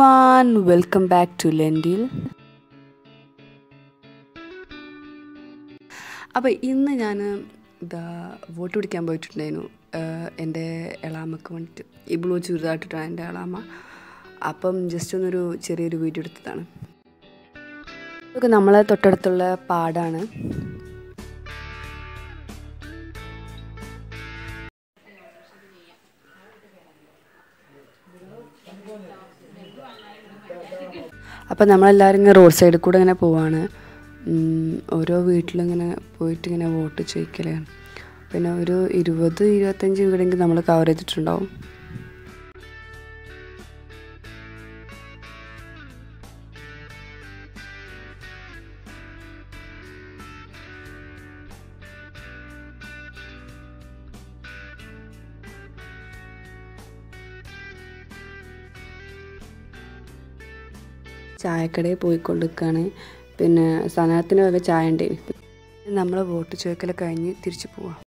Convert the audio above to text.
One welcome back to ലെൻഡിൽ അപ്പോൾ ഇന്ന് ഞാൻ ഇതാ വോട്ട് പിടിക്കാൻ പോയിട്ടുണ്ടായിരുന്നു. എന്റെ എളാമക്ക് വേണ്ടിയിട്ട് ഈ ബ്ലൂ ചുരിദാട്ടിട്ടാണ് എന്റെ എളാമ. അപ്പം ജസ്റ്റ് ഒന്നൊരു ചെറിയൊരു വീഡിയോ എടുത്തതാണ്. ഇതൊക്കെ നമ്മളെ തൊട്ടടുത്തുള്ള പാടാണ്. അപ്പം നമ്മളെല്ലാവരും ഇങ്ങനെ റോഡ് സൈഡിൽ കൂടെ ഇങ്ങനെ പോവാണ്. ഓരോ വീട്ടിലിങ്ങനെ പോയിട്ട് ഇങ്ങനെ വോട്ട് ചോദിക്കലാണ്. പിന്നെ ഒരു ഇരുപത് ഇരുപത്തഞ്ച് വീടെങ്കിൽ നമ്മൾ കവർ ചെയ്തിട്ടുണ്ടാവും. ചായക്കടയിൽ പോയിക്കൊണ്ടിരിക്കുകയാണ് പിന്നെ സനാത്തിന് വക ചായ ഉണ്ടായിരുന്നു നമ്മൾ വോട്ട് ചോദിക്കൽ കഴിഞ്ഞ് തിരിച്ചു പോവാം.